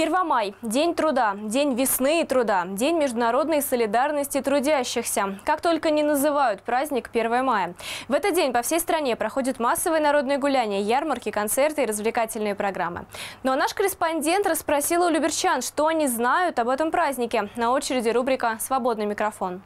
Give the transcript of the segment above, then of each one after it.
Первомай – День труда, День весны и труда, День международной солидарности трудящихся. Как только не называют праздник 1 мая. В этот день по всей стране проходят массовые народные гуляния, ярмарки, концерты и развлекательные программы. Ну а наш корреспондент расспросил у люберчан, что они знают об этом празднике. На очереди рубрика «Свободный микрофон».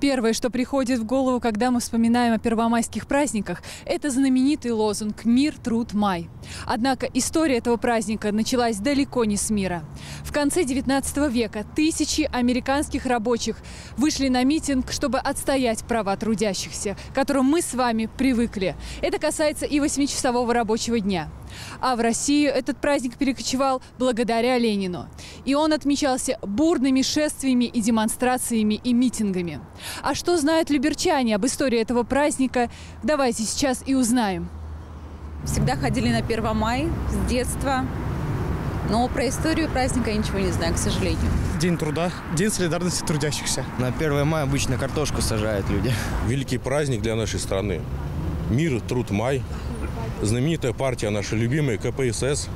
Первое, что приходит в голову, когда мы вспоминаем о первомайских праздниках, это знаменитый лозунг «Мир, труд, май». Однако история этого праздника началась далеко не с мира. В конце 19 века тысячи американских рабочих вышли на митинг, чтобы отстоять права трудящихся, к которым мы с вами привыкли. Это касается и 8-часового рабочего дня. А в Россию этот праздник перекочевал благодаря Ленину. И он отмечался бурными шествиями и демонстрациями и митингами. А что знают люберчане об истории этого праздника, давайте сейчас и узнаем. Всегда ходили на 1 мая с детства. Но про историю праздника я ничего не знаю, к сожалению. День труда, День солидарности трудящихся. На 1 мая обычно картошку сажают люди. Великий праздник для нашей страны. Мир, труд, май. Знаменитая партия, наша любимая КПСС,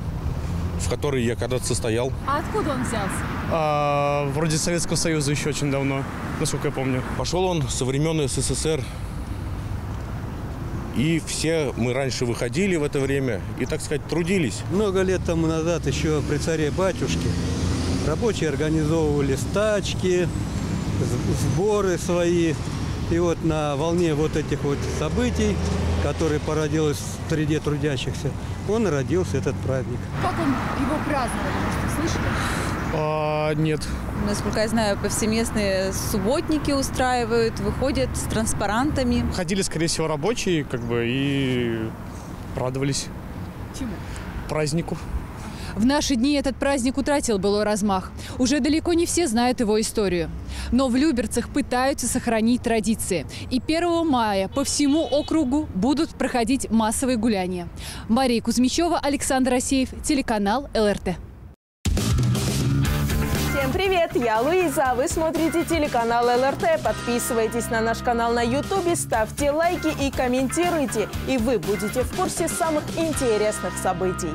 в которой я когда-то состоял. А откуда он взялся? А, вроде Советского Союза еще очень давно, насколько я помню. Пошел он со времен СССР. И все мы раньше выходили в это время и, так сказать, трудились. Много лет тому назад, еще при царе-батюшке, рабочие организовывали стачки, сборы свои. И вот на волне вот этих вот событий, которые породилось в среде трудящихся, он и родился этот праздник. Как он его праздновали, может, слышали? А, нет. Насколько я знаю, повсеместные субботники устраивают, выходят с транспарантами. Ходили, скорее всего, рабочие, как бы, и радовались. Чему? Празднику. В наши дни этот праздник утратил былой размах. Уже далеко не все знают его историю. Но в Люберцах пытаются сохранить традиции. И 1 мая по всему округу будут проходить массовые гуляния. Мария Кузьмичева, Александр Асеев, телеканал ЛРТ. Всем привет, я Луиза, вы смотрите телеканал ЛРТ. Подписывайтесь на наш канал на Ютубе, ставьте лайки и комментируйте. И вы будете в курсе самых интересных событий.